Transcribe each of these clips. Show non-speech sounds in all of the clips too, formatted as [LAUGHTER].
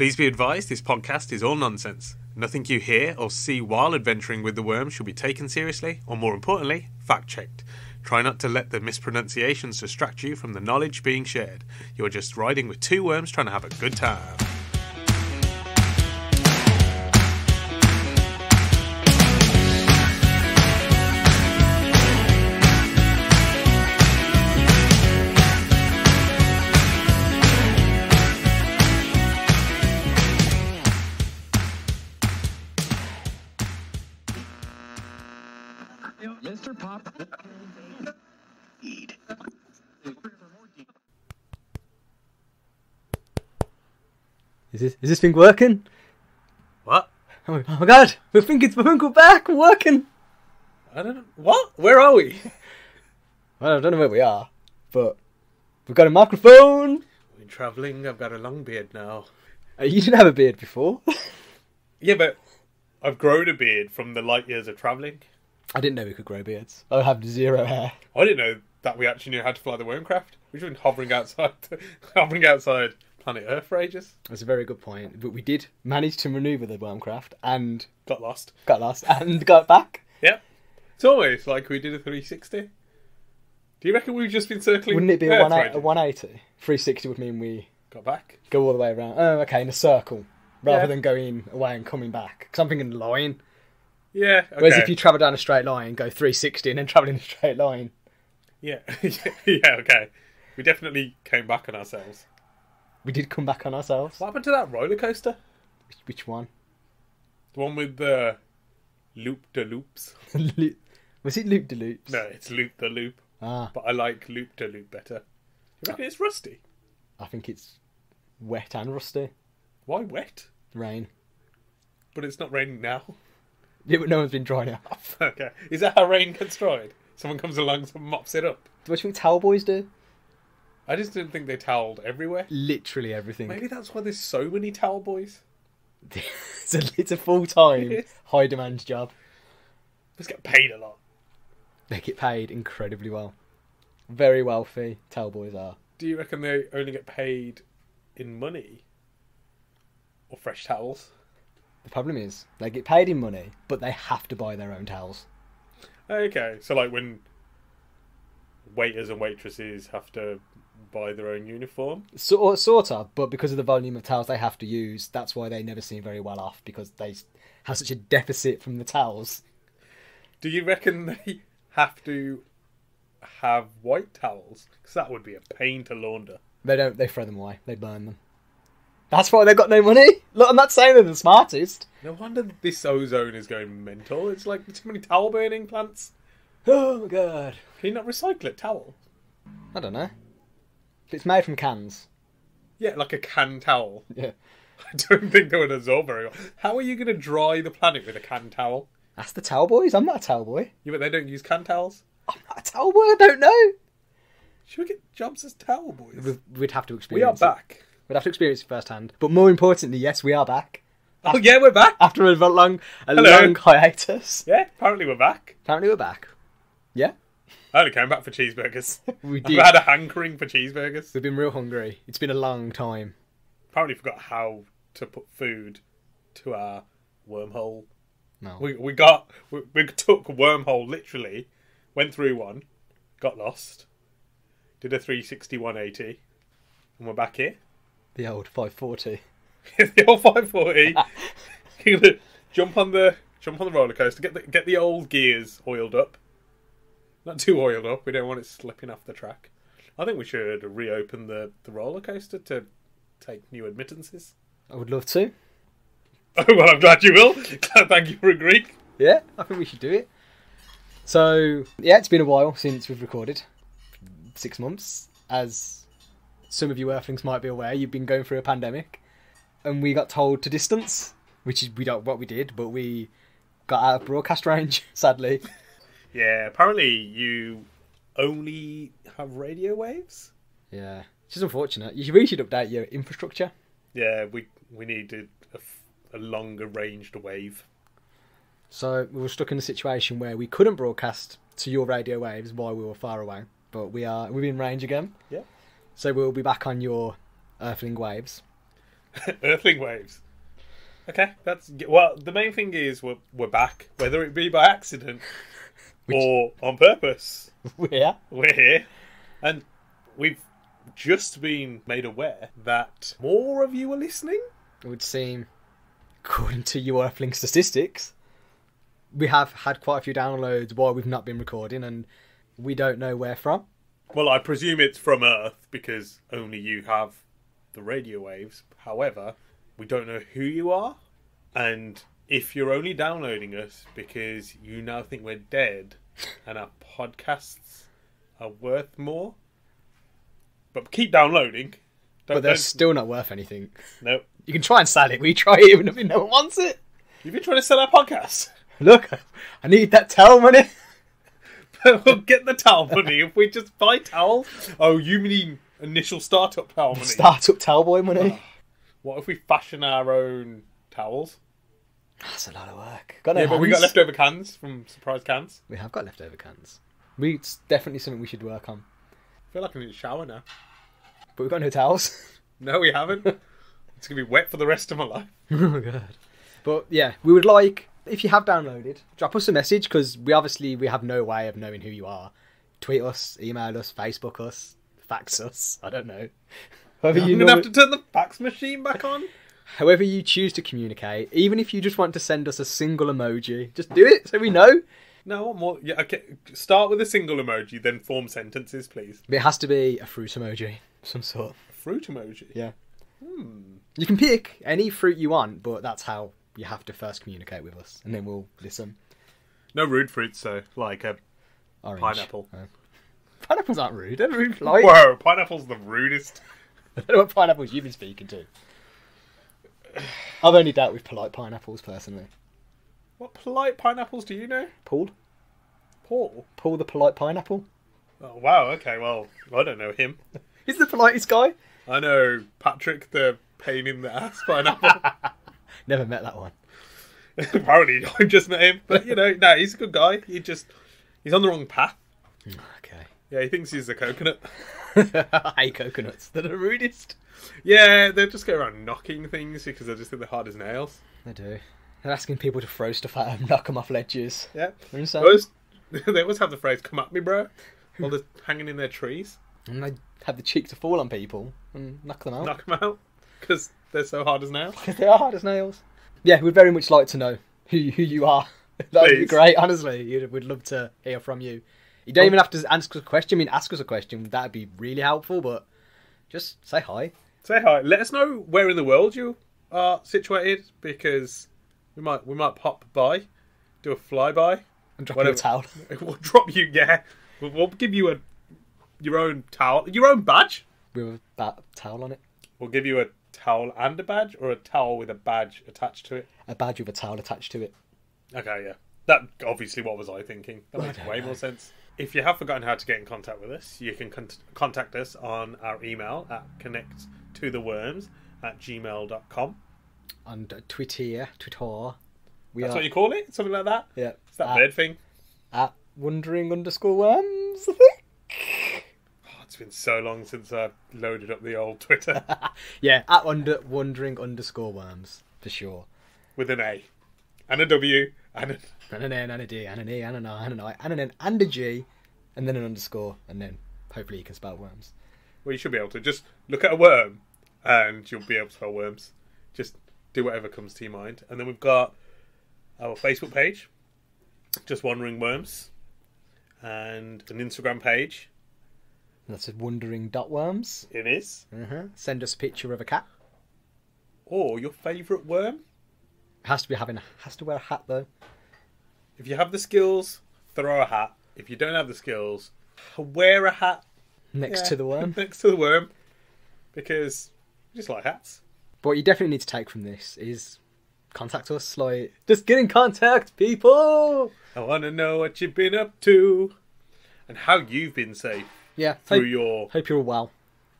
Please be advised this podcast is all nonsense. Nothing you hear or see while adventuring with the worms should be taken seriously, or more importantly, fact checked. Try not to let the mispronunciations distract you from the knowledge being shared. You're just riding with two worms trying to have a good time. Is this is this thing working? What? Oh my, oh my god, we think it's we think back, we're working. I don't know. What? Where are we? [LAUGHS] Well, I don't know where we are, but we've got a microphone. We're travelling. I've got a long beard now. Uh, you didn't have a beard before. [LAUGHS] Yeah, but I've grown a beard from the light years of travelling. I didn't know we could grow beards. I have zero hair. I didn't know that we actually knew how to fly the wormcraft. We've been hovering outside, [LAUGHS] hovering outside planet Earth for ages. That's a very good point. But we did manage to manoeuvre the wormcraft and Got lost. got lost and got back. Yep. It's almost like we did a 360. Do you reckon we've just been circling? Wouldn't it be a, one, a 180? 360 would mean we Got back. go all the way around. Oh, okay, in a circle. Rather Yeah. than going away and coming back. Because I'm thinking line. Yeah. Okay. Whereas if you travel down a straight line, go 360 and then travel in a [LAUGHS] straight line. Yeah. [LAUGHS] yeah. Okay. We definitely came back on ourselves. We did come back on ourselves. What happened to that roller coaster? Which, which one? The one with the loop de loops. [LAUGHS] Loop- Was it Loop de Loops? No, it's loop the loop. Ah, But I like loop de loop better. You reckon it's rusty? I think it's wet and rusty. Why wet? Rain. But it's not raining now. Yeah, but no one's been drying it off. [LAUGHS] okay. Is that how rain gets dried? Someone comes along and mops it up. What do you think towel boys do? I just didn't think they toweled everywhere. Literally everything. Maybe that's why there's so many towel boys. [LAUGHS] it's a, it's a full time, high demand job. Just get paid a lot. They get paid incredibly well. Very wealthy, towel boys are. Do you reckon they only get paid in money? Or fresh towels? The problem is, they get paid in money, but they have to buy their own towels. Okay, so like when waiters and waitresses have to buy their own uniform. So, uh, sort of, but because of the volume of towels they have to use, that's why they never seem very well off, because they have such a deficit from the towels. Do you reckon [LAUGHS] they have to have white towels? Because that would be a pain to launder. They don't, they throw them away, they burn them. That's why they've got no money. [LAUGHS] Look, I'm not saying they're the smartest. No wonder this ozone is going mental. It's like too many towel burning plants. [GASPS] Oh my god. Can you not recycle it? Towel? I don't know. It's made from cans. Yeah, like a can towel. Yeah. [LAUGHS] I don't think they would absorb very well. How are you going to dry the planet with a can towel? That's the towel boys. I'm not a towel boy. Yeah, but they don't use can towels. I'm not a towel boy. I don't know. Should we get jobs as towel boys? We- We'd have to experience. We are it. back. We'd have to experience it firsthand. But more importantly, yes, we are back Oh yeah, we're back. after a long, a Hello. long hiatus. Yeah, apparently we're back. Apparently, we're back. Yeah, I only came back for cheeseburgers. [LAUGHS] we I've had a hankering for cheeseburgers. We've been real hungry. It's been a long time. Apparently forgot how to put food to our wormhole. No, We we got we, we took a wormhole literally, went through one, got lost, did a 360 180, and we're back here. the old 540. [LAUGHS] the old 540. [LAUGHS] Jump on the jump on the roller coaster. Get the get the old gears oiled up. Not too oiled up. We don't want it slipping off the track. I think we should reopen the the roller coaster to take new admittances. I would love to. [LAUGHS] Oh well, I'm glad you will. [LAUGHS] Thank you for agreeing. Yeah, I think we should do it. So yeah, it's been a while since we've recorded. Six months, as some of you Earthlings might be aware, you've been going through a pandemic, and we got told to distance, which is we don't what we did, but we got out of broadcast range. [LAUGHS] Sadly, Yeah, apparently you only have radio waves. yeah, which is unfortunate. You really should update your infrastructure. Yeah, we we needed a longer ranged wave. So we were stuck in a situation where we couldn't broadcast to your radio waves while we were far away, but we are we're in range again. Yeah. So we'll be back on your Earthling waves. [LAUGHS] Earthling waves. Okay, that's well. The main thing is we're we're back, whether it be by accident [LAUGHS] or on purpose. [LAUGHS] yeah. We're here, and we've just been made aware that more of you are listening. It would seem, according to your Earthling statistics, we have had quite a few downloads while we've not been recording, and we don't know where from. Well, I presume it's from Earth because only you have the radio waves. However, we don't know who you are, and if you're only downloading us because you now think we're dead and our podcasts are worth more, but keep downloading. Don't, But they're don't- still not worth anything. no. You can try and sell it. We try it even if no one wants it. You've been trying to sell our podcast. Look, I need that towel money. [LAUGHS] But we'll get the towel money if we just buy towels. Oh, you mean initial startup towel money? Startup towel boy money. What if we fashion our own towels? That's a lot of work. Got no Yeah, but we got hands. leftover cans from surprise cans. We have got leftover cans. We it's definitely something we should work on. I feel like I need a shower now. But we've got no towels. [LAUGHS] No, we haven't. it's gonna be wet for the rest of my life. [LAUGHS] oh my god. But yeah, we would like if you have downloaded, drop us a message because we obviously we have no way of knowing who you are. Tweet us, email us, Facebook us, fax us. I don't know. [LAUGHS] However I'm you gonna know, have to turn the fax machine back on. However you choose to communicate, even if you just want to send us a single emoji, just do it so we know. No, more? Yeah, okay. Start with a single emoji, then form sentences, please. It has to be a fruit emoji, some sort. Fruit emoji. Yeah. Hmm. You can pick any fruit you want, but that's how you have to first communicate with us, and then we'll listen. No rude fruits, so like a Orange. pineapple. Oh. Pineapples aren't rude. They're rude. Like, Whoa, pineapple's the rudest. [LAUGHS] I don't know what pineapples you've been speaking to. I've only dealt with polite pineapples personally. What polite pineapples do you know? Paul? Paul. Paul the polite pineapple? Oh wow. Okay. Well, I don't know him. [LAUGHS] He's the politest guy. I know Patrick, the pain in the ass pineapple. [LAUGHS] Never met that one. [LAUGHS] Apparently, I just met him, but you know, no, he's a good guy. He just he's on the wrong path. Hmm, okay. Yeah, he thinks he's a coconut. I hate coconuts. They're the rudest. Yeah, they just go around knocking things because they just think they're hard as nails. They do. They're asking people to throw stuff at them, knock them off ledges. Yeah, And so, they always, [LAUGHS] they always have the phrase "come at me, bro," while they're hanging in their trees. and they have the cheek to fall on people and knock them out. Knock them out because they're so hard as nails. [LAUGHS] they are hard as nails. Yeah, we'd very much like to know who who you are. [LAUGHS] That would be great. Honestly, You'd- we'd love to hear from you. You don't even have to ask us a question. I mean, ask us a question. That'd be really helpful. But just say hi. Say hi. Let us know where in the world you are situated because we might we might pop by, do a flyby. And drop Whatever. you a towel. [LAUGHS] We'll drop you. Yeah, we'll, we'll give you a your own towel, your own badge. with that towel on it. We'll give you a towel and a badge, or a towel with a badge attached to it. A badge with a towel attached to it. Okay, yeah. That obviously what was I thinking? That makes way know. more sense. If you have forgotten how to get in contact with us, you can con- contact us on our email at connecttotheworms at gmail.com. And Twitter, Twitter. We That's are what you call it? Something like that? yeah It's that at, bird thing. at wandering underscore worms. I think. Oh, it's been so long since I loaded up the old Twitter [LAUGHS] Yeah, at under wandering underscore worms for sure. with an A and a W and a... And an N and a D and an E and an I and an I and an N and a G, and then an underscore, and then hopefully you can spell worms. Well, you should be able to just look at a worm and you'll be able to spell worms. Just do whatever comes to your mind. And then we've got our Facebook page, Just Wandering Worms, and an Instagram page. And that's a wandering dot worms. It is. Uh-huh. Send us a picture of a cat. Or your favourite worm. Has to be having has to wear a hat though. If you have the skills, throw a hat. If you don't have the skills, wear a hat Next Yeah, to the worm. [LAUGHS] next to the worm. Because we just like hats. But what you definitely need to take from this is contact us. Like, just get in contact, people. I want to know what you've been up to and how you've been safe Yeah. through Hope, your hope you're well.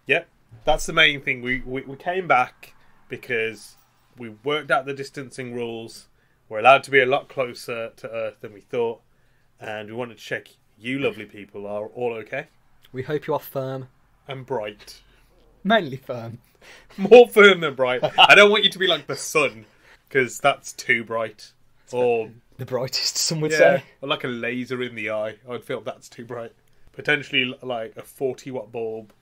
Yep, that's the main thing. We, we we came back because we worked out the distancing rules. We're allowed to be a lot closer to Earth than we thought, and we wanted to check you, lovely people, are all okay We hope you are firm. and bright. Mainly firm. [LAUGHS] More firm than bright. I don't want you to be like the sun, because that's too bright. Or The brightest, some would yeah, say. or like a laser in the eye. I would feel that's too bright. Potentially like a forty watt bulb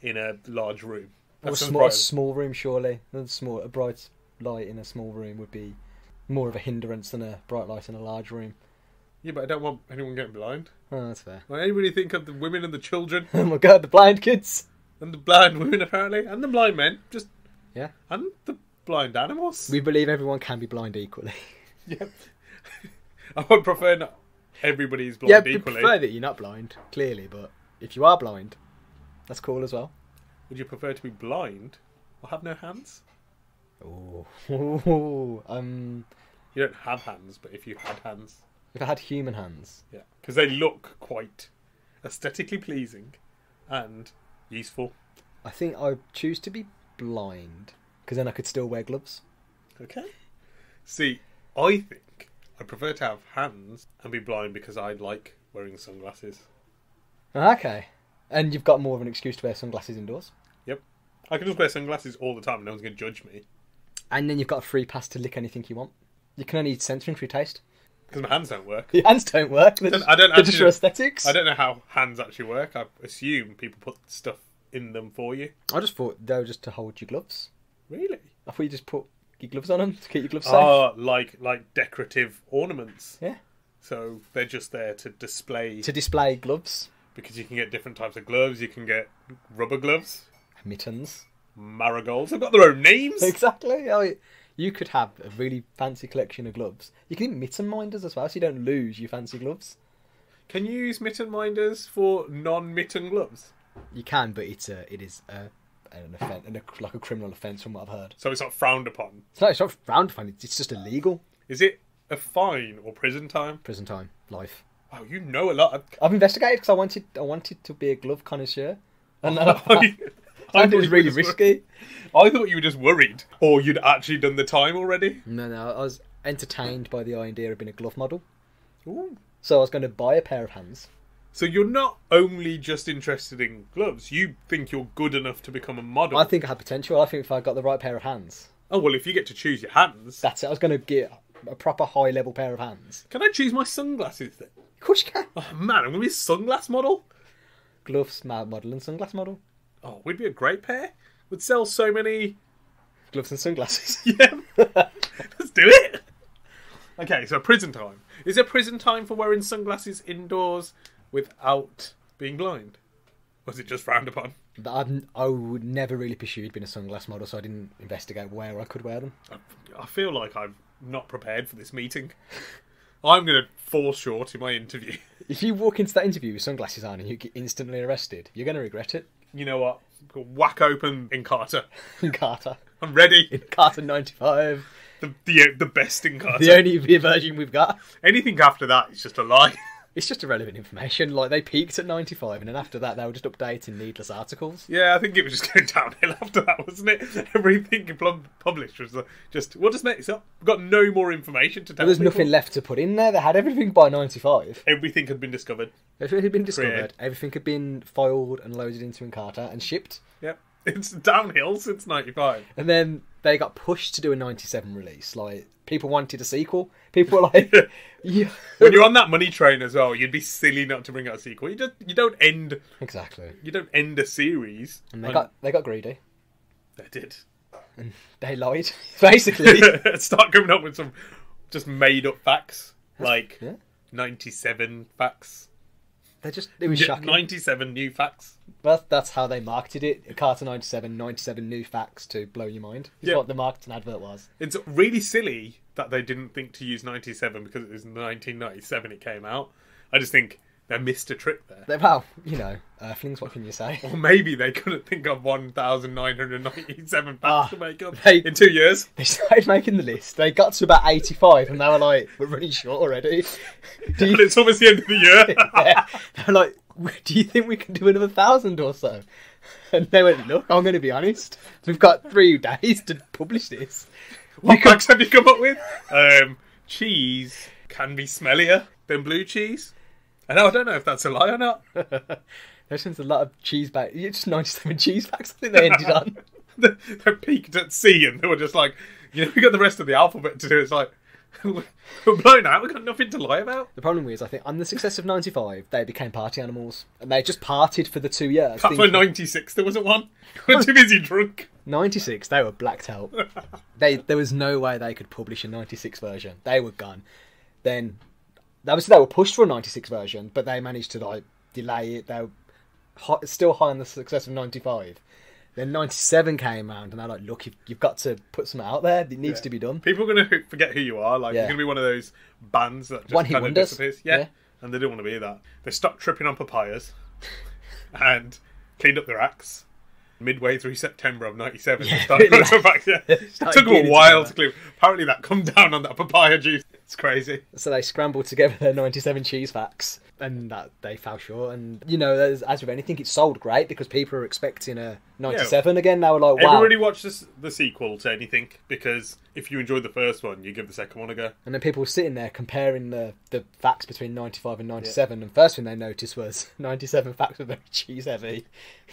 in a large room. Or a small, a small room, surely. A, small, a bright light in a small room would be more of a hindrance than a bright light in a large room. Yeah, but I don't want anyone getting blind. Oh, that's fair. Well, anybody think of the women and the children [LAUGHS] Oh my god, the blind kids! and the blind women apparently and the blind men, just Yeah. and the blind animals. We believe everyone can be blind equally. [LAUGHS] Yeah. [LAUGHS] I would prefer not everybody's yeah, blind we equally. prefer that you're not blind, clearly, but if you are blind, that's cool as well. Would you prefer to be blind or have no hands? Ooh. um, You don't have hands, but if you had hands, if I had human hands, yeah, because they look quite aesthetically pleasing and useful. I think I'd choose to be blind, because then I could still wear gloves. Okay. See, I think I prefer to have hands and be blind because I like wearing sunglasses. Okay. And you've got more of an excuse to wear sunglasses indoors. Yep. I can just wear sunglasses all the time. and No one's going to judge me And then you've got a free pass to lick anything you want. You can only censoring free taste. Because my hands don't work. [LAUGHS] Your hands don't work. They're don't- just, I don't they're just your aesthetics. I don't know how hands actually work. I assume people put stuff in them for you. I just thought they were just to hold your gloves. Really? I thought you just put your gloves on them to keep your gloves safe. Ah, like like decorative ornaments. Yeah. So they're just there to display To display gloves, because you can get different types of gloves. You can get rubber gloves, mittens. marigolds. They've got their own names. [LAUGHS] Exactly. Oh, you could have a really fancy collection of gloves. You can even mitten minders as well, so you don't lose your fancy gloves. Can you use mitten minders for non-mitten gloves? You can, but it's a, it is a, an offence, like a criminal offence from what I've heard. So it's not frowned upon. It's not, it's not frowned upon. It's it's just illegal. Is it a fine or prison time? Prison time, life. Wow, you know a lot. I've investigated because I wanted I wanted to be a glove connoisseur, [LAUGHS] oh, and then I [LAUGHS] I, found it was really risky. I thought you were just worried, or you'd actually done the time already. No, no, I was entertained by the idea of being a glove model. Ooh. So I was going to buy a pair of hands. So you're not only just interested in gloves. You think you're good enough to become a model. I think I had potential. I think if I got the right pair of hands, Oh well, if you get to choose your hands, that's it. I was going to get a proper high level pair of hands. can I choose my sunglasses then? Of course you can. Oh man, I'm gonna be a sunglass model. Gloves, model, and sunglass model. Oh, we'd be a great pair. Would sell so many. Gloves and sunglasses. [LAUGHS] Yeah, let's do it. Okay, so prison time. Is there prison time for wearing sunglasses indoors without being blind? Was it just frowned upon? But I've, I would never really pursued being a sunglass model, so I didn't investigate where I could wear them. I- I feel like I'm not prepared for this meeting. I'm going to fall short in my interview. If you walk into that interview with sunglasses on and you get instantly arrested, you're going to regret it. You know what? Whack open Encarta. In Carter. I'm ready. Encarta 95. The the, the best Encarta. The only [LAUGHS] version we've got. Anything after that is just a lie. It's just irrelevant information. Like, they peaked at 95, and then after that, they were just updating needless articles. Yeah, I think it was just [LAUGHS] going downhill after that, wasn't it? [LAUGHS] Everything published was uh, just, we'll just make this up. We've got no more information to tell There was people. nothing left to put in there. They had everything by 95. Everything had been discovered. Everything had been discovered. Created. Everything had been filed and loaded into Encarta and shipped. Yep. It's downhill since 95. And then they got pushed to do a 97 release. Like, people wanted a sequel. People were like, [LAUGHS] [LAUGHS] yeah. When you're on that money train as well, you'd be silly not to bring out a sequel. You just you don't end Exactly. you don't end a series. And they got they got greedy. they did. And they lied. [LAUGHS] Basically. Start coming up with some just made up facts like yeah. 97 facts. They just, it was shocking. 97 new facts. That's, that's how they marketed it. Carter 97, 97 new facts to blow your mind. Is Yeah. what the marketing advert was. It's really silly that they didn't think to use 97 because it was 1997 it came out. I just think they missed a trick there. They, well, you know, Earthlings, what can you say? Or maybe they couldn't think of 1,997 facts Ah, to make up they- in two years. They started making the list. They got to about 85 and they were like, we're running short already. [LAUGHS] Do you, it's almost the end of the year. [LAUGHS] yeah. They're like, do you think we can do another thousand or so? And they went, look, I'm going to be honest. We've got three days to publish this. what facts have you come up with? Um, cheese can be smellier than blue cheese. I know, I don't know if that's a lie or not. [LAUGHS] There's a lot of cheese bags. It's just 97 [LAUGHS] cheese bags I think they ended on. [LAUGHS] they peaked at C and they were just like, you know, we got the rest of the alphabet to do. It's like, we're blown out. We've got nothing to lie about. The problem is, I think, on the success of 95, they became party animals. And they just partied for the two years. Thinking- for 96, there wasn't one. We're too busy drunk. 96, they were blacked out. they There was no way they could publish a 96 version. They were gone. Then, obviously, they were pushed for a 96 version, but they managed to like delay it. They were hot, still high on the success of 95. Then 97 came around, and they're like, look, you've, you've got to put something out there. It needs Yeah. to be done. People are going to forget who you are. Like, Yeah. you're going to be one of those bands that just kind of wonders. disappears. Yeah. Yeah. And they didn't want to be that. They stopped tripping on papayas [LAUGHS] and cleaned up their acts. Midway through September of '97, Yeah, [LAUGHS] really. back. Yeah, [LAUGHS] it took them a while to clean. Apparently, that come down on that papaya juice. It's crazy. So they scrambled together their 97 cheese facts, and that they fell short. And you know, as, as with anything, it sold great because people are expecting a 97 again. They were like, wow. Everybody watched this, the sequel to anything because if you enjoyed the first one, you give the second one a go. And then people were sitting there comparing the, the facts between 95 and 97, and first thing they noticed was [LAUGHS] 97 facts were very cheese heavy.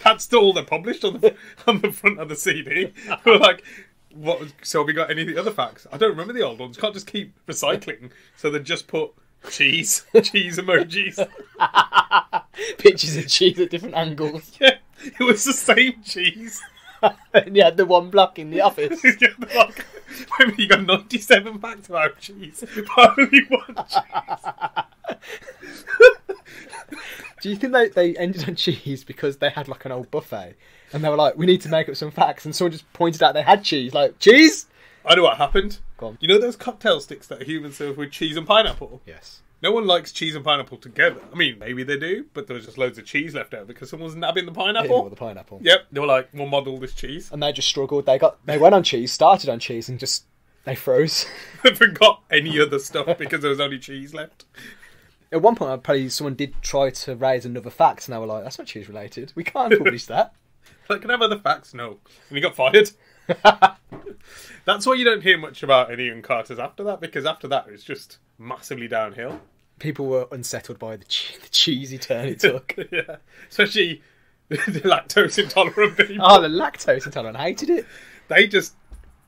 That's still all they published on the [LAUGHS] on the front of the CD. We're [LAUGHS] like, what? So have we got any of the other facts? I don't remember the old ones. Can't just keep recycling. So they just put cheese, [LAUGHS] cheese emojis. [LAUGHS] Pictures of cheese at different angles. [LAUGHS] Yeah, it was the same cheese. and you had the one block in the office. Yeah, like, maybe you got ninety-seven facts about cheese, but only one cheese. Do you think they, they ended on [LAUGHS] cheese because they had like an old buffet? And they were like, we need to make up some facts. And someone just pointed out they had cheese. Like, cheese? I know what happened. You know those cocktail sticks that humans serve with cheese and pineapple? Yes. No one likes cheese and pineapple together. I mean, maybe they do, but there was just loads of cheese left out because someone was nabbing the pineapple. the pineapple. Yep, they were like, we'll model this cheese. And they just struggled. They got they went on cheese, started on cheese, and just they froze. [LAUGHS] They forgot any other stuff because there was only cheese left. At one point, I probably someone did try to raise another fact, and they were like, "That's not cheese related. We can't publish that." [LAUGHS] Like, can I have other facts? No. And he got fired. [LAUGHS] That's why you don't hear much about any Carters after that, because after that it's just massively downhill. People were unsettled by the, che- the cheesy turn it took. [LAUGHS] yeah. Especially the lactose intolerant people. oh, the lactose intolerant hated it. They just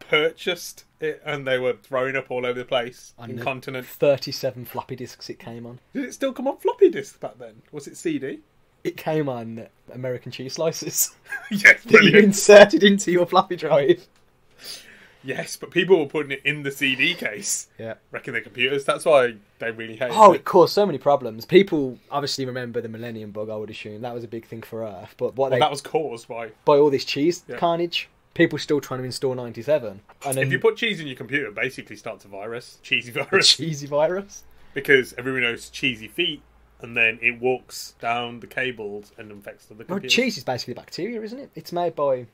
purchased it and they were throwing up all over the place. On the Incontinent. Thirty-seven floppy disks it came on. Did it still come on floppy disk back then? Was it CD? It came on American cheese slices [LAUGHS] yes, [LAUGHS] that you inserted into your floppy drive. Yes, but people were putting it in the CD case, Yeah. wrecking their computers. That's why they really hate it. Oh, it. it caused so many problems. People obviously remember the Millennium Bug. I would assume that was a big thing for Earth. But what Well, they that was caused by by all this cheese Yeah. carnage, people still trying to install ninety-seven, and then if you put cheese in your computer, it basically starts a virus, cheesy virus, [LAUGHS] cheesy virus. because everyone knows cheesy feet, and then it walks down the cables and infects the Well, computer. cheese is basically bacteria, isn't it? It's made by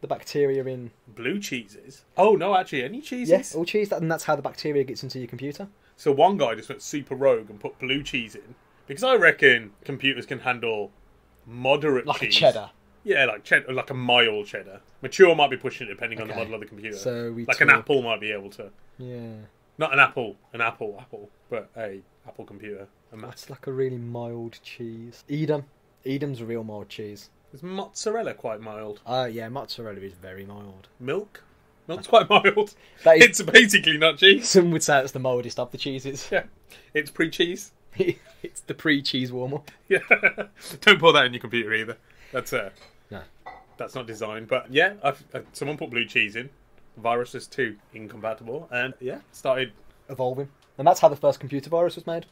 the bacteria in Blue cheeses. Oh no, actually, any cheeses. yes, all cheese, and that's how the bacteria gets into your computer. So one guy just went super rogue and put blue cheese in because I reckon computers can handle moderate Like cheese. a cheddar. Yeah, like cheddar, like a mild cheddar. Mature might be pushing it depending on the Okay. model of the computer. So we like an talk- apple might be able to. Yeah, Not an apple, an apple, apple, but a apple computer. A Mac. that's like a really mild cheese. Edam, Edam's a real mild cheese. Is mozzarella quite mild? Uh yeah, mozzarella is very mild. Milk? Milk's quite mild. [LAUGHS] That is- It's basically not cheese. Some would say it's the mildest of the cheeses. Yeah, it's pre-cheese. [LAUGHS] it's the pre-cheese warm-up. Yeah, [LAUGHS] don't pour that in your computer either. That's uh, No. that's not designed. But yeah, I've, uh, someone put blue cheese in. Virus is too incompatible, and yeah, started evolving, and that's how the first computer virus was made.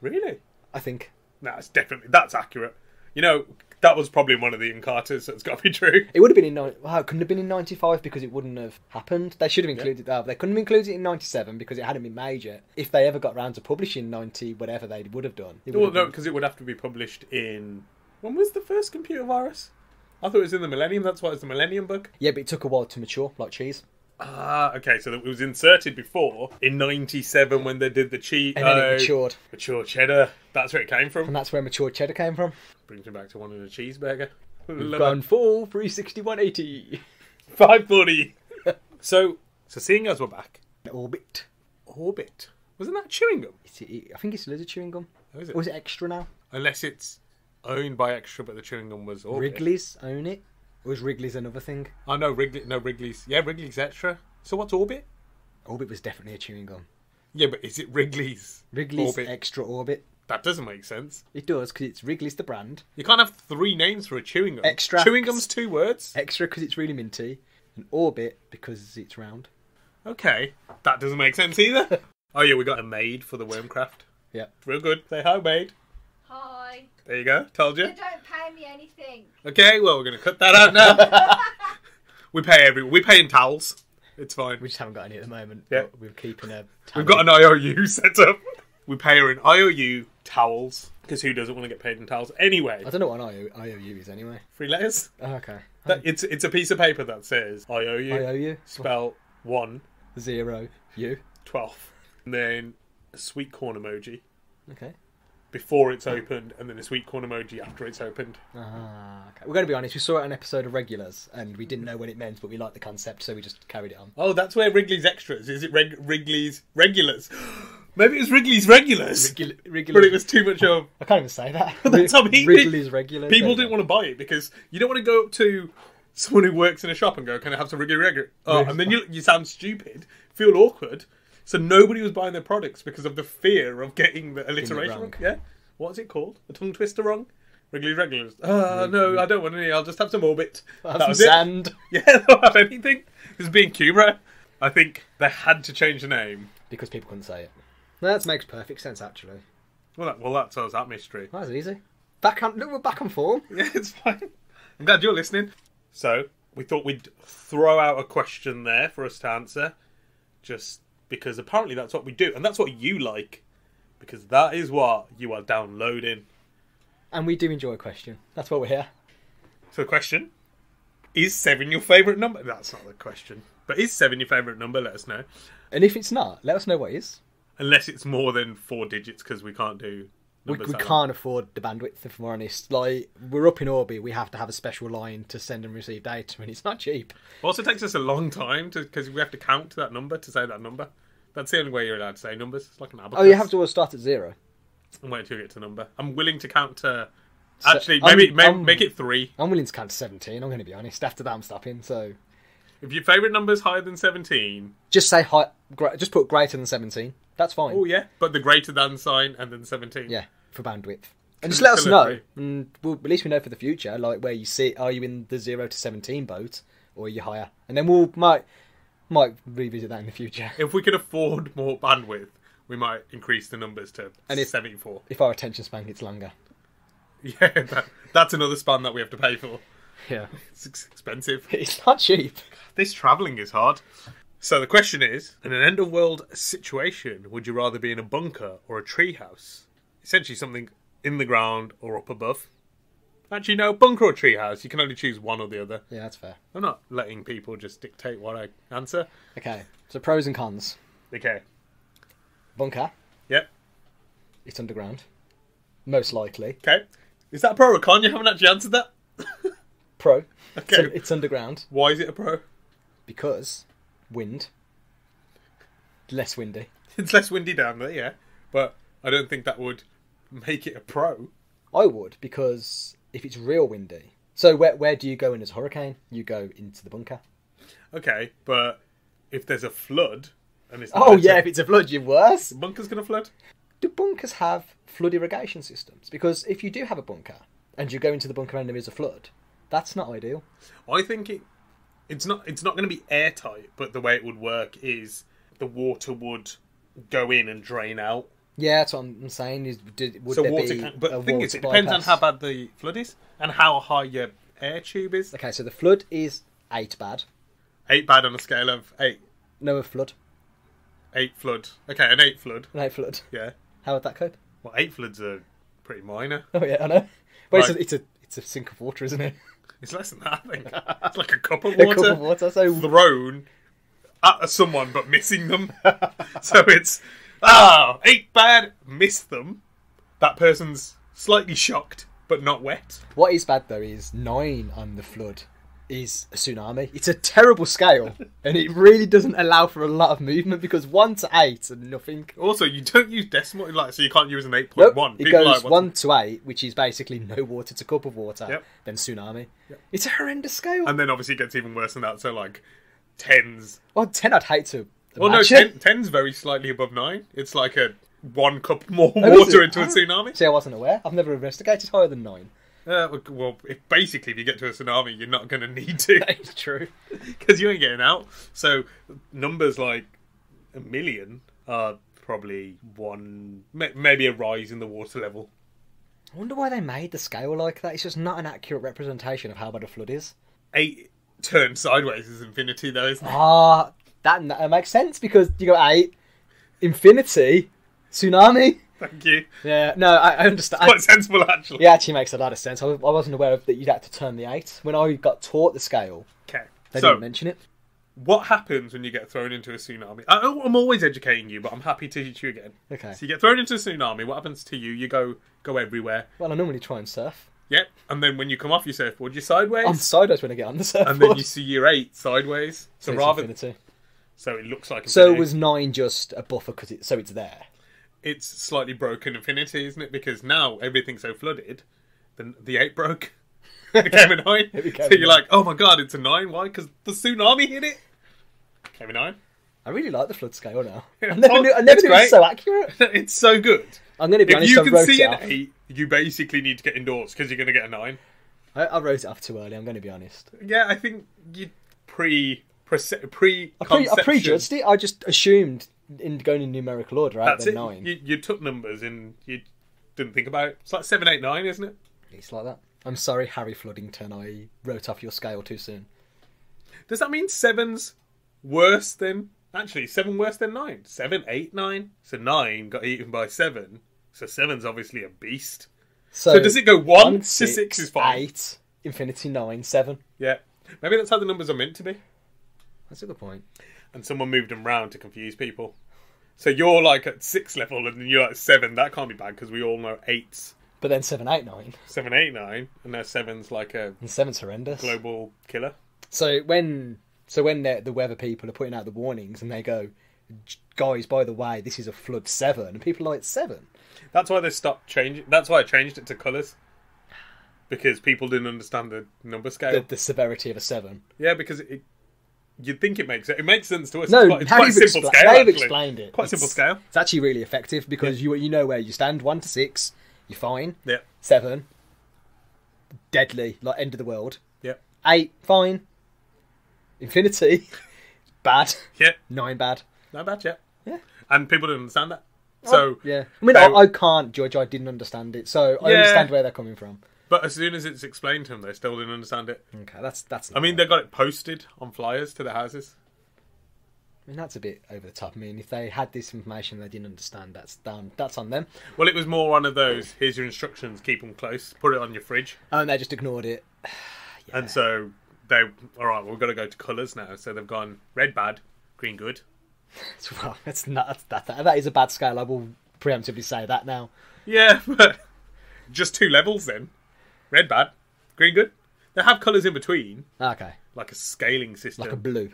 really. I think. No, it's definitely that's accurate. You know, that was probably one of the Encartas. That's got to be true. It would have been in wow, it couldn't have been in ninety five because it wouldn't have happened. They should have included that. They couldn't have included it in ninety seven because it hadn't been made yet. If they ever got round to publishing ninety, whatever they would have done. It Well, no, because it would have to be published in. When was the first computer virus? I thought it was in the Millennium. That's why it's the Millennium Bug. Yeah, but it took a while to mature, like cheese, Ah, okay. So it was inserted before in '97 when they did the cheese. and then oh, it matured, Mature cheddar. That's where it came from. and that's where mature cheddar came from. Brings me back to wanting a cheeseburger. Love Gone it. full 360 180. [LAUGHS] 540. [LAUGHS] so, so seeing as we're back, Orbit. Orbit. Wasn't that chewing gum? It, I think it's a lizard chewing gum. Or is it? Or is it extra now? Unless it's owned by Extra, but the chewing gum was Orbit. Wrigley's own it. Or was Wrigley's another thing? Oh no, Wrigley. No, Wrigley's. Yeah, Wrigley's Extra. So what's Orbit? Orbit was definitely a chewing gum. Yeah, but is it Wrigley's? Wrigley's Orbit? Extra Orbit. That doesn't make sense. It does because it's Wrigley's the brand. You can't have three names for a chewing gum. Extra. Chewing gum's two words. Extra because it's really minty, and Orbit because it's round. Okay, that doesn't make sense either. [LAUGHS] oh yeah, we got a maid for the Wormcraft. Yeah. Real good. Say hi, maid. Hi. There you go. Told You you. don't pay me anything. Okay, well we're gonna cut that out now. [LAUGHS] we pay every. We pay in towels. It's fine. We just haven't got any at the moment. Yeah. we're keeping a. We've got an IOU [LAUGHS] set up. We pay her in IOU towels because who doesn't want to get paid in towels anyway? I don't know what an IO, IOU is anyway. Three letters. Oh, okay. That, it's it's a piece of paper that says IOU. IOU. Spell one Zero. U. twelve, and then a sweet corn emoji Okay. Before it's opened, and then a sweet corn emoji after it's opened. Ah, okay. We're going to be honest. We saw it on an episode of Regulars, and we didn't know what it meant, but we liked the concept, so we just carried it on. Oh, that's where Wrigley's extras. Is it Reg- Wrigley's regulars? [GASPS] Maybe it was Wrigley's regulars, Regular, but it was too much of. I can't even say that. [LAUGHS] That's what I mean. Wrigley's regular. People didn't want to buy it because you don't want to go up to someone who works in a shop and go, "Can I have some Wrigley regular?" Oh, and then you you sound stupid, feel awkward. So nobody was buying their products because of the fear of getting the alliteration wrong. Yeah, what is it called? A tongue twister wrong? Wrigley regulars. Ah, no, I don't want any. I'll just have some orbit. That some was it. sand [LAUGHS] Yeah, they don't have anything. This being Cuba, I think they had to change the name. because people couldn't say it. That makes perfect sense, actually. Well, that, well, that solves that mystery. That was easy. Back on, look, we're back on form. [LAUGHS] Yeah, it's fine. I'm glad you're listening. So, we thought we'd throw out a question there for us to answer, just because apparently that's what we do, and that's what you like, because that is what you are downloading. And we do enjoy a question. That's why we're here. So, the question is seven your favourite number? That's not the question. But is seven your favourite number? Let us know. And if it's not, let us know what is. Unless it's more than four digits, because we can't do. We, we can't afford the bandwidth, if we're honest. Like, we're up in Orby, we have to have a special line to send and receive data, and it's not cheap. Also, it takes us a long time to because we have to count to that number to say that number. That's the only way you're allowed to say numbers. It's like an abacus. Oh, you have to always start at zero. I'm waiting till you get to number. I'm willing to count to. So- Actually, I'm- maybe I'm- make it three. I'm willing to count to 17, I'm going to be honest. After that, I'm stopping, so... If your favourite number is higher than 17, Just say high, just put greater than 17. That's fine. oh yeah, but the greater than sign and then 17. Yeah, for bandwidth. And just let us know. And we'll, at least we know for the future, like where you sit. Are you in the zero to seventeen boat, or are you higher? And then we'll might might revisit that in the future If we can afford more bandwidth, we might increase the numbers to And if- 74. if our attention span gets longer. Yeah, that, that's another span that we have to pay for. Yeah, It's expensive. [LAUGHS] it's not cheap. This travelling is hard. So the question is, in an end of world situation, would you rather be in a bunker or a treehouse? Essentially something in the ground or up above. Actually, no, bunker or treehouse. You can only choose one or the other. Yeah, that's fair. I'm not letting people just dictate what I answer. Okay, so pros and cons. Okay. Bunker, Yep. it's underground, most likely. Okay. Is that a pro or con? You haven't actually answered that. [LAUGHS] Pro, Okay. so it's underground Why is it a pro? because wind, less windy. It's less windy down there, yeah. But I don't think that would make it a pro. I would because if it's real windy. So where where do you go in as a hurricane? You go into the bunker. Okay, but if there's a flood and it's Oh yeah, if it's a flood, you're worse. the bunker's gonna flood. Do bunkers have flood irrigation systems? Because if you do have a bunker and you go into the bunker and there is a flood, that's not ideal. I think it it's not it's not going to be airtight, but the way it would work is the water would go in and drain out. Yeah, that's what I'm saying. Is did, would so there water be can, but the thing is, it depends on how bad the flood is and how high your air tube is. Okay, so the flood is eight bad. Eight bad on a scale of eight. No a flood. Eight flood. Okay, an eight flood. An eight flood. Yeah. How would that cope? Well, eight floods are pretty minor. Oh yeah, I know. But it's, a, it's a it's a sink of water, isn't it? [LAUGHS] It's less than that, I think. [LAUGHS] It's like a cup of water. A cup of water. So thrown at someone but missing them. [LAUGHS] so it's ah eight bad, miss them. That person's slightly shocked but not wet. what is bad though is nine on the flood. is a tsunami. It's a terrible scale, and it really doesn't allow for a lot of movement because one to eight and nothing. Also, you don't use decimal, like so you can't use an eight point Nope, one. it goes like, one to eight, which is basically no water to cup of water, Yep. then tsunami. It's a horrendous scale. and then obviously it gets even worse than that. So like tens. well, ten, I'd hate to. Well, no, imagine. ten, ten's very slightly above nine. It's like a one cup more Oh, water into a Oh. tsunami. See, I wasn't aware. I've never investigated higher than nine. Uh, well, if basically if you get to a tsunami, you're not going to need to [LAUGHS] That is true. [LAUGHS] because you ain't getting out. So numbers like a million are probably one, maybe a rise in the water level. I wonder why they made the scale like that. It's just not an accurate representation of how bad a flood is. Eight turned sideways is infinity, though, isn't it? Ah, that, that makes sense because you got eight, infinity, tsunami. Thank you. Yeah, no, I, I understand. Quite sensible, actually. Yeah, actually makes a lot of sense. I, I wasn't aware of that you'd have to turn the eight. When I got taught the scale, Okay. they So, didn't mention it. what happens when you get thrown into a tsunami? I, oh, I'm always educating you, but I'm happy to teach you again. Okay. So you get thrown into a tsunami. What happens to you? You go go everywhere. Well, I normally try and surf. Yep. And then when you come off your surfboard, you're sideways. I'm sideways when I get on the surfboard. and then you see your eight sideways. So it's rather, infinity. So it looks like So was nine just a buffer because it so it's there? it's slightly broken infinity, isn't it? Because now everything's so flooded, the the eight broke. [LAUGHS] it became a nine. [LAUGHS] Became so you're nine. like, oh my god, it's a nine. Why? Because the tsunami hit it. Became a nine. I really like the flood scale now. [LAUGHS] I never knew, I never knew it was so accurate. it's so good. I'm going to be If honest. you can see an eight, you basically need to get indoors because you're going to get a nine. I, I wrote it off too early. I'm going to be honest. Yeah, I think you pre pre I, pre- I prejudged it. I just assumed in going in numerical order? That's it. nine. You, you took numbers and you didn't think about it. It's like seven, eight, nine, isn't it? It's like that. I'm sorry, Harry Floodington. I wrote off your scale too soon. Does that mean seven's worse than actually seven worse than nine? Seven, eight, nine. So nine got eaten by seven. So seven's obviously a beast. So, So, does it go one, one, to six, is fine? Eight, infinity nine, seven. Yeah. Maybe that's how the numbers are meant to be. That's a good point. And someone moved them round to confuse people. So you're like at six level and you're at seven. That can't be bad because we all know eights, But then seven, eight, nine, seven, eight, nine, and now seven's like a and seven's horrendous. global killer. So when so when the the weather people are putting out the warnings and they go, guys, by the way, this is a flood seven, and people are like seven. That's why they stopped changing. That's why I changed it to colours. Because people didn't understand the number scale. The, the severity of a seven. Yeah, because it, you'd think it makes it It makes sense to us. No, it's quite, it's quite a simple expla- scale. they've actually. explained it. Quite It's- simple scale. It's actually really effective because you you know where you stand. One to six, you're fine. Yeah, Seven, deadly, like end of the world. yeah, Eight, fine. Infinity, [LAUGHS] bad. yeah. Nine, bad. Not bad, yeah. Yeah. And people didn't understand that. Oh, so, Yeah, I mean, I, I can't judge. I didn't understand it, so I Yeah. understand where they're coming from. But as soon as it's explained to them, they still didn't understand it. Okay, that's that's. I mean, they got it posted on flyers to the houses. I mean, that's a bit over the top. I mean, if they had this information they didn't understand, that's down. That's on them. Well, it was more one of those. Here's your instructions. Keep them close. Put it on your fridge. Oh, and they just ignored it. [SIGHS] And so they, all right, we've got to go to colours now. So they've gone red bad, green good. [LAUGHS] Well, that's not that, that. That is a bad scale. I will preemptively say that now. Yeah, [LAUGHS] but just two levels then. Red bad, green good. They have colours in between, Okay, like a scaling system. like a blue.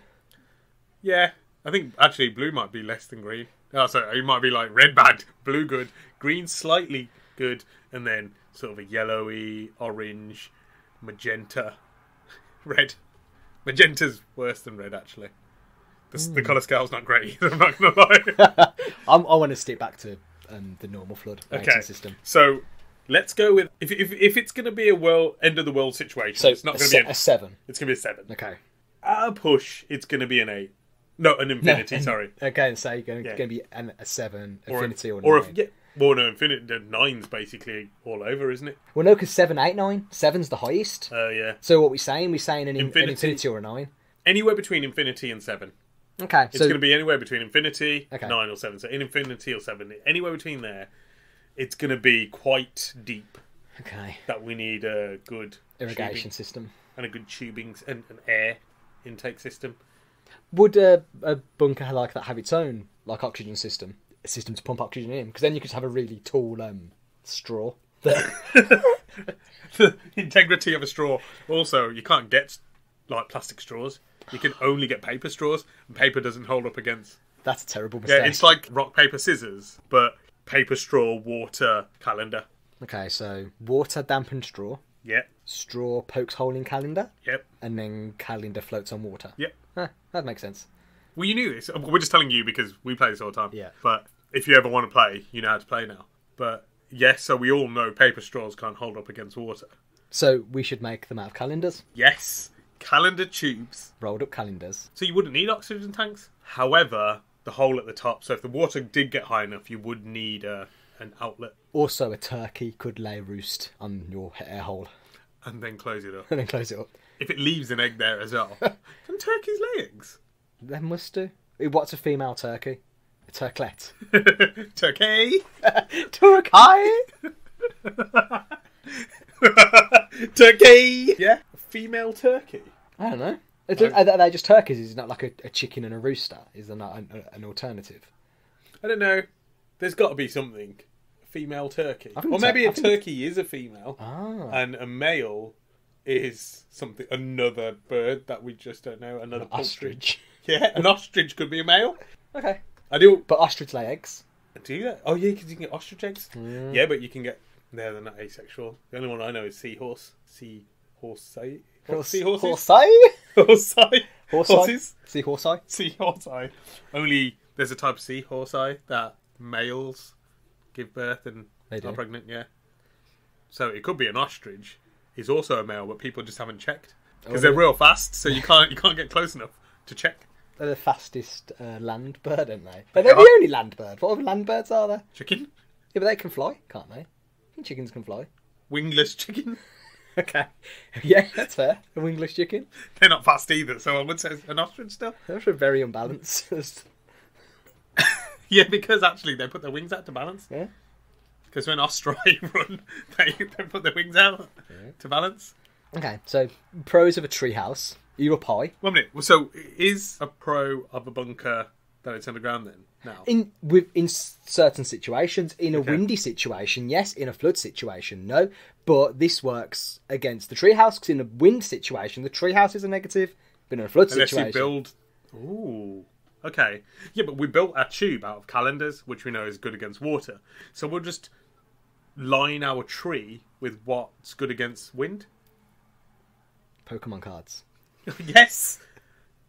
Yeah, I think actually blue might be less than green. Oh, sorry, it might be like red bad, [LAUGHS] blue good, green slightly good, and then sort of a yellowy, orange, magenta, [LAUGHS] red. Magenta's worse than red actually. The, Hmm. the colour scale's not great. [LAUGHS] I'm not gonna lie. I'm, I want to stick back to um, the normal flood rating okay, system. so let's go with if if, if it's gonna be a world end of the world situation, So it's not gonna se- be an, a seven. it's gonna be a seven. Okay. At a push, it's gonna be an eight. No, an infinity. No, sorry. Okay, so you're going Yeah. to be an, a seven, or infinity, or, or nine. if yeah, well, no, infinity. The nine's basically all over, isn't it? Well, no, because seven, eight, nine. Seven's the highest. Oh yeah, So what we're saying? We're saying an, Infinity. an infinity or a nine. anywhere between infinity and seven. Okay, It's so going to be anywhere between infinity, Okay. nine or seven. So in infinity or seven, anywhere between there, it's going to be quite deep. okay, That we need a good irrigation tubing system. and a good tubing and an air intake system. Would a, a bunker like that have its own like oxygen system, a system to pump oxygen in? Because then you could have a really tall um, straw. [LAUGHS] the integrity of a straw. Also, you can't get like plastic straws. You can only get paper straws, and paper doesn't hold up against. That's a terrible mistake. Yeah, it's like rock paper scissors, but paper straw water calendar. Okay, so water dampened straw, Yep, straw pokes hole in calendar, yep, and then calendar floats on water. yep. Huh, that makes sense. Well, you knew this. We're just telling you because we play this all the time. Yeah. But if you ever want to play, you know how to play now. But yes, so we all know paper straws can't hold up against water. So we should make them out of calendars, Yes, calendar tubes. rolled up calendars. So you wouldn't need oxygen tanks. However, the hole at the top. So if the water did get high enough, you would need a, an outlet Also, a turkey could lay roost on your air hole and then close it up. [LAUGHS] and then close it up. If it leaves an egg there as well, [LAUGHS] can turkeys lay eggs? They must do. Eh, What's a female turkey? A turklet. [LAUGHS] Turkey. Turkey. turkey. Yeah, a female turkey. I don't know. It- Are they just turkeys? Is it not like a, a chicken and a rooster? Is there not an, an alternative? I don't know. There's got to be something. Female turkey, or maybe a turkey is a female, Ah, and a male is something another bird that we just don't know. Another poultry. ostrich. [LAUGHS] Yeah, an ostrich could be a male. Okay, I do but ostrich lay eggs. do that. Oh yeah, because you can get ostrich eggs. Mm. Yeah, but you can get. No, they're not asexual. The only one I know is seahorse. Sea horse. What? [LAUGHS] Seahorses. Horsey. Horse eyes. Sea Horse Horses. See horsey. Seahorse eye. Only there's a type of seahorse eye that males give birth and They do. are pregnant. Yeah. So it could be an ostrich. He's also a male, but people just haven't checked because Oh, they're really? real fast. So you can't you can't get close enough to check. They're the fastest uh, land bird, aren't they? But they're the only land bird. What other land birds are there? Chicken, Yeah, but they can fly, can't they? I think chickens can fly. wingless chicken. [LAUGHS] Okay. Yeah, that's fair. A wingless chicken. They're not fast either. So I would say an ostrich still. Those are very unbalanced. [LAUGHS] [LAUGHS] Yeah, because actually they put their wings out to balance. yeah. Because when ostrich run, they, they put their wings out to balance. Okay, so pros of a treehouse. You're a pie. One minute. So is a pro of a bunker that it's underground then? Now. In with in certain situations, in a Okay. windy situation, yes. In a flood situation, no. But this works against the treehouse because in a wind situation, the treehouse is a negative. But in a flood Unless situation, you build. Ooh. Okay. Yeah, but we built our tube out of calendars, which we know is good against water. So we'll just line our tree with what's good against wind. Pokemon cards. [LAUGHS] yes.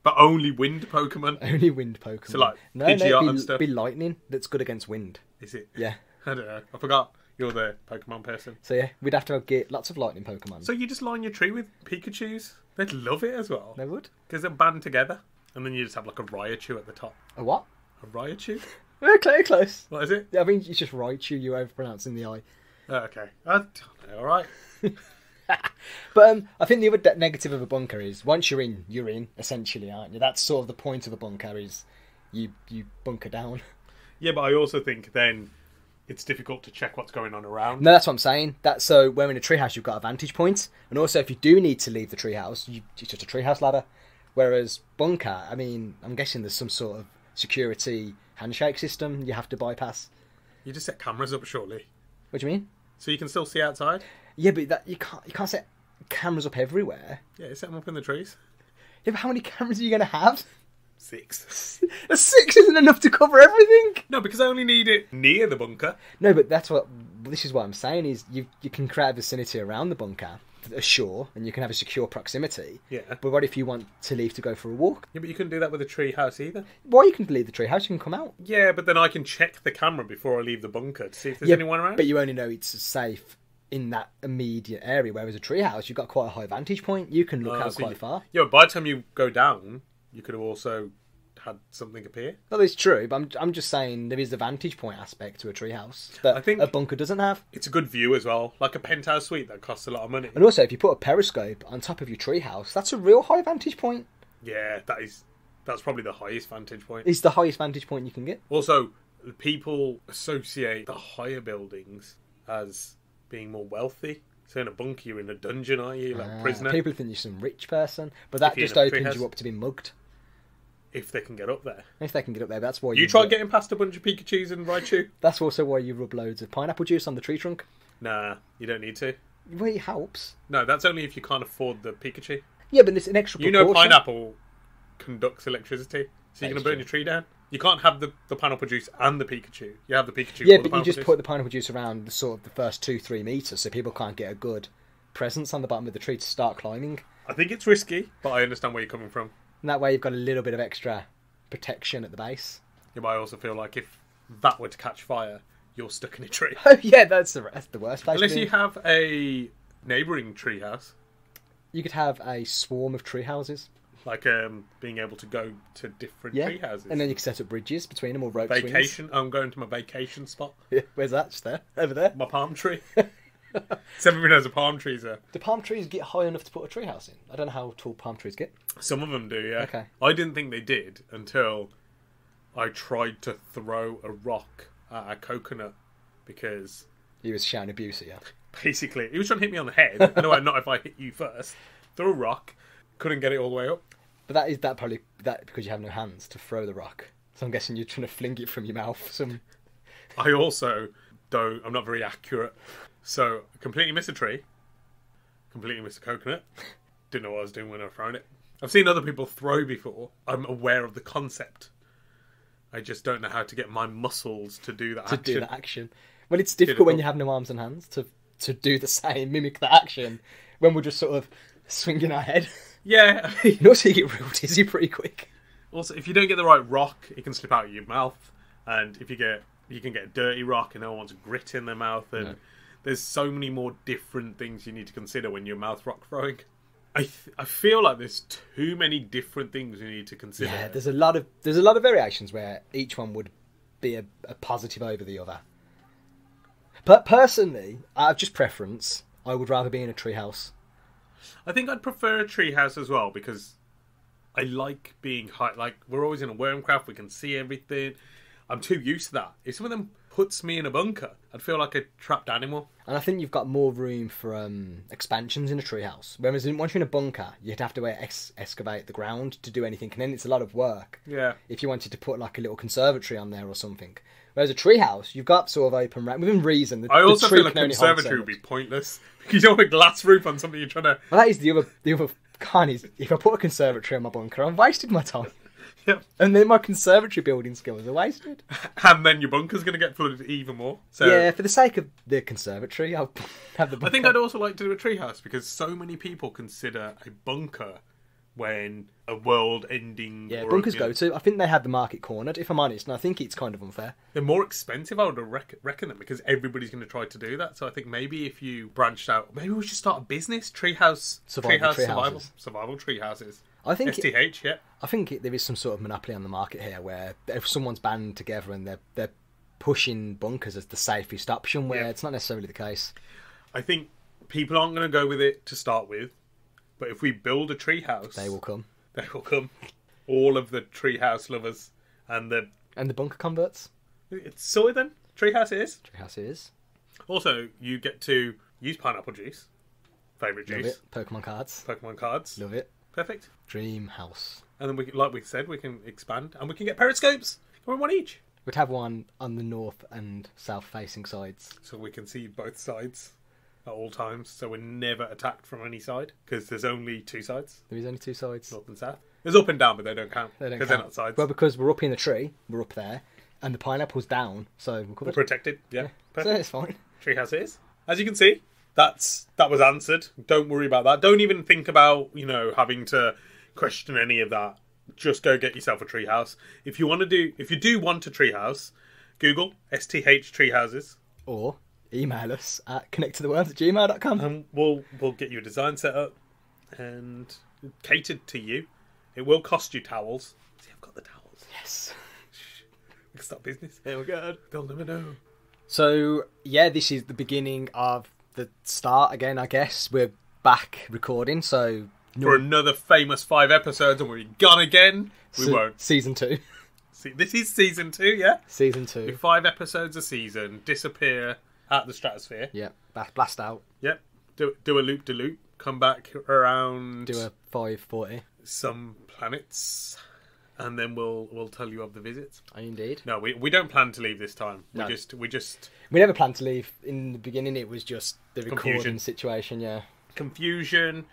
But only wind Pokemon. [LAUGHS] Only wind Pokemon. So, like, no, no, Pidgeot be, and stuff? be lightning. That's good against wind. Is it? Yeah. [LAUGHS] I don't know. I forgot. You're the Pokemon person. So yeah, we'd have to get lots of lightning Pokemon. So you just line your tree with Pikachu's. They'd love it as well. they would. Because they're band together. And then you just have like a Raichu at the top. A what? A Raichu? [LAUGHS] We're close. close. What is it? I think it's just Raichu. You overpronouncing the I. Oh, okay. Know. All right. [LAUGHS] But um, I think the other negative of a bunker is once you're in, you're in. Essentially, aren't you? That's sort of the point of a bunker is you you bunker down. Yeah, but I also think then it's difficult to check what's going on around. No, that's what I'm saying. That's so where in a treehouse you've got a vantage point, and also if you do need to leave the treehouse, you, it's just a treehouse ladder. Whereas bunker, I mean, I'm guessing there's some sort of security handshake system you have to bypass. You just set cameras up shortly, What do you mean? so you can still see outside. Yeah, but that you can't you can't set cameras up everywhere. Yeah, you set them up in the trees. Yeah, but how many cameras are you going to have? Six. [LAUGHS] A six isn't enough to cover everything. No, because I only need it near the bunker. No, but that's what this is what I'm saying is you you can create a vicinity around the bunker, a shore, and you can have a secure proximity. Yeah. But what if you want to leave to go for a walk? Yeah, but you couldn't do that with a tree house either. Well, you can leave the tree house, you can come out. Yeah, but then I can check the camera before I leave the bunker to see if there's Yeah, anyone around. But you only know it's safe in that immediate area. Whereas a treehouse, you've got quite a high vantage point. You can look Oh, out so quite you- far. Yeah, by the time you go down, you could have also had something appear. Well, it's true, but I'm, I'm just saying there is a vantage point aspect to a treehouse that I think- a bunker doesn't have. It's a good view as well, like a penthouse suite that costs a lot of money. And also, if you put a periscope on top of your treehouse, that's a real high vantage point. Yeah, that is that's probably the highest vantage point. It's the highest vantage point you can get. Also, people associate the higher buildings as being more wealthy. So in a bunker, you're in a dungeon, are you? Like a Ah, prisoner, People think you're some rich person, but that just opens you up to being mugged. If they can get up there. If they can get up there, that's why You you try rub- getting past a bunch of Pikachu's and Raichu? That's also why you rub loads of pineapple juice on the tree trunk. Nah, you don't need to. Well, it helps. No, that's only if you can't afford the Pikachu. Yeah, but it's an extra. You know, pineapple conducts electricity, so you're going to burn your tree down. You can't have the, the pineapple juice and the Pikachu. You have the Pikachu. Yeah, or but you just juice. put the pineapple juice around the sort of the first two three meters, so people can't get a good presence on the bottom of the tree to start climbing. I think it's risky, but I understand where you're coming from. And that way, you've got a little bit of extra protection at the base. You might also feel like if that were to catch fire, you're stuck in a tree. [LAUGHS] Oh yeah, that's the that's the worst place. Unless you have a neighbouring tree house, you could have a swarm of tree houses. like um, being able to go to different Yeah, tree houses. and then you can set up bridges between them or rope swings. vacation. I'm going to my vacation spot. Yeah, [LAUGHS] Where's that? Just there, over there. My palm tree. [LAUGHS] [LAUGHS] Seven knows a palm trees there. Do palm trees get high enough to put a tree house in? I don't know how tall palm trees get. Some of them do, yeah. Okay. I didn't think they did until I tried to throw a rock at a coconut because He was shouting abuse at you. [LAUGHS] basically he was trying to hit me on the head. no, not if I hit you first. Threw a rock, couldn't get it all the way up. But that is that probably that because you have no hands to throw the rock. So I'm guessing you're trying to fling it from your mouth. Some I also don't. I'm not very accurate, so completely missed a tree. Completely missed a coconut. [LAUGHS] Didn't know what I was doing when I was throwing it. I've seen other people throw before. I'm aware of the concept. I just don't know how to get my muscles to do that to action. do that action. Well, it's difficult when you have no arms and hands to to do the [LAUGHS] same, mimic the action. When we're just sort of swinging our head. [LAUGHS] Yeah. you know, so you get real dizzy pretty quick. also, if you don't get the right rock, it can slip out of your mouth, and if you get you can get a dirty rock, and no one wants grit in their mouth, and No. There's so many more different things you need to consider when you're mouth rock throwing. I th- I feel like there's too many different things you need to consider. Yeah, there's a lot of there's a lot of variations where each one would be a, a positive over the other. But personally, out of just preference, I would rather be in a treehouse. I think I'd prefer a treehouse as well because I like being high. Like we're always in a wormcraft, we can see everything. I'm too used to that. If someone puts me in a bunker, I'd feel like a trapped animal. And I think you've got more room for um, expansions in a treehouse. Whereas in- once you're in a bunker, you'd have to ex- excavate the ground to do anything, and then it's a lot of work. Yeah. If you wanted to put like a little conservatory on there or something. Whereas a treehouse, you've got sort of open ra- within reason. The, I also feel like can only hold so conservatory would be pointless [LAUGHS] because You don't want a glass roof on something you're trying to. Well, that is the other the other kind is if I put a conservatory in my bunker, I've wasted my time, Yeah. and then my conservatory building skills are wasted. [LAUGHS] And then your bunker's going to get flooded even more. So yeah, for the sake of the conservatory, I'll [LAUGHS] have the. bunker. I think I'd also like to do a treehouse because so many people consider a bunker when a world-ending. Yeah, bunkers go to. I think they have the market cornered. If I'm honest, and I think it's kind of unfair. They're more expensive, I would rec- reckon them, because everybody's going to try to do that. So I think maybe if you branched out, maybe we should start a business treehouse, Survival treehouse, tree survival, survival tree houses. I think it- yeah. I think it, there is some sort of monopoly on the market here, where if someone's banded together and they're they're pushing bunkers as the safest option, where Yeah. it's not necessarily the case. I think people aren't going to go with it to start with, but if we build a treehouse, They will come, They will come. All of the treehouse lovers and the and the bunker converts. it's sorted then. Treehouse it is. Treehouse it is. Also, you get to use pineapple juice, favorite Love juice, it. Pokemon cards. Pokemon cards, Love it. Perfect. Dream house. And then we, can- like we said, we can expand and we can get periscopes. We're one each, We'd have one on the north and south facing sides. so we can see both sides at all times. So we're never attacked from any side because there's only two sides, There is only two sides. north and south. There's up and down, but they don't count They don't because they're count. not sides. Well, because we're up in the tree, we're up there, and the pineapple's down, so we're We're protected. Yeah, So it's fine. Treehouse it is. As you can see, that's that was answered. Don't worry about that. Don't even think about you know having to question any of that. Just go get yourself a treehouse. If you want to do, if you do want a treehouse, Google STH treehouses, Or email us at connecttotheworms at gmail.com. and we'll we'll get you a design set up and catered to you. It will cost you towels. See, I've got the towels. yes. We can start business. There we go. They'll never know. So, yeah, this is the beginning of the start again, I guess. We're back recording, so. For another famous five episodes, and we're gone again. We se- won't. Season two. [LAUGHS] See, this is season two, yeah. Season two. Five episodes a season, disappear at the stratosphere. Yeah, blast out. Yep. Do, do a loop de loop, come back around Do a 540. some planets, and then we'll we'll tell you of the visits. Indeed. No, we, we don't plan to leave this time. We No. just we just We never planned to leave. In the beginning, it was just the recording Confusion. situation, yeah. confusion.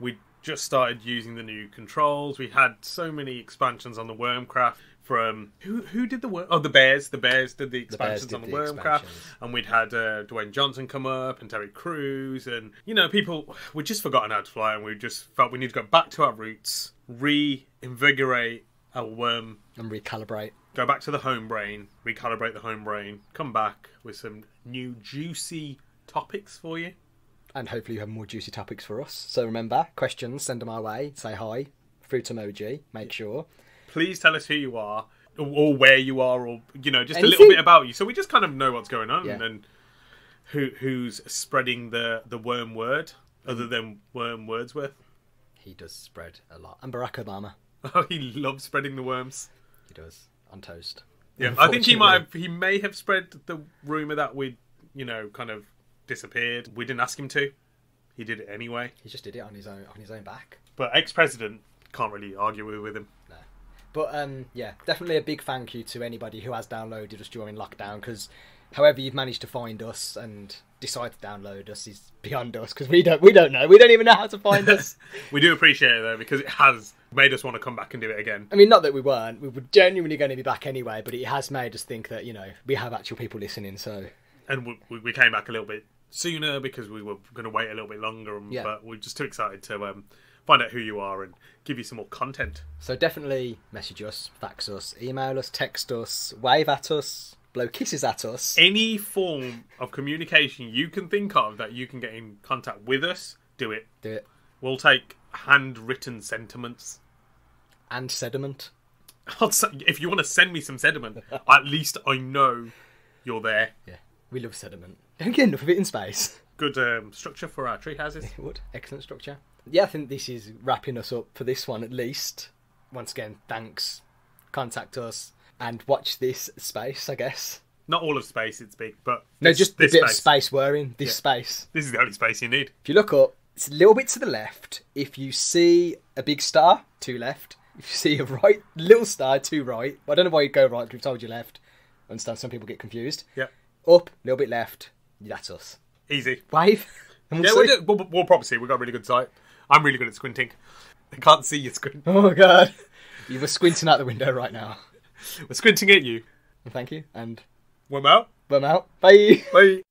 We just started using the new controls. We had so many expansions on the Wormcraft from who who did the worm? Oh, the Bears. The Bears did the expansions did on the, the Wormcraft, expansions. and we'd had uh, Dwayne Johnson come up and Terry Crews, and you know people we'd just forgotten how to fly, and we just felt we need to go back to our roots, reinvigorate our worm And recalibrate. go back to the home brain, recalibrate the home brain, come back with some new juicy topics for you. And hopefully you have more juicy topics for us. So remember, questions, send them our way. Say hi. Fruit emoji, make sure. Please tell us who you are, or, where you are, or you know, just a little bit about you, so we just kind of know what's going on Yeah. and who who's spreading the the worm word other than worm Wordsworth. He does spread a lot. And Barack Obama. [LAUGHS] Oh, he loves spreading the worms. He does. On toast. Yeah, I think he might have. He may have spread the rumor that we, you know, kind of disappeared. We didn't ask him to. He did it anyway. He just did it on his own on his own back. But ex-president can't really argue with- him. But um, yeah, definitely a big thank you to anybody who has downloaded us during lockdown because however you've managed to find us and decide to download us is beyond us because we don't we don't know we don't even know how to find us. [LAUGHS] We do appreciate it though because it has made us want to come back and do it again. I mean, not that we weren't, we were genuinely going to be back anyway, but it has made us think that you know we have actual people listening. So And we- we, came back a little bit sooner because we were going to wait a little bit longer. And, Yeah. But we're just too excited to um, find out who you are and give you some more content. so definitely message us, fax us, email us, text us, wave at us, blow kisses at us. Any form of communication you can think of that you can get in contact with us, do it. Do it We'll take handwritten sentiments. and sediment. [LAUGHS] If you want to send me some sediment, [LAUGHS] at least I know you're there. Yeah, we love sediment. Don't get enough of it in space. Good um, structure for our tree houses. [LAUGHS] It would. Excellent structure. Yeah, I think this is wrapping us up for this one at least. Once again, thanks. Contact us and watch this space, I guess. Not all of space, it's big, but No, this- just the this bit of space we're in, this Yeah. space. This is the only space you need. If you look up, it's a little bit to the left. If you see a big star, two left. If you see a right little star, two right. I don't know why you'd go right because we've told you left. I understand some people get confused. Yeah, Up, a little bit left. That's us. easy. Wave. [LAUGHS] We'll Yeah, see. we'll, do, we'll, we'll probably see. We've got a really good sight. I'm really good at squinting. I can't see you squint. Oh my god. You were squinting out the window right now. We're squinting at you. Thank you. And We're out. I'm out. Bye. Bye.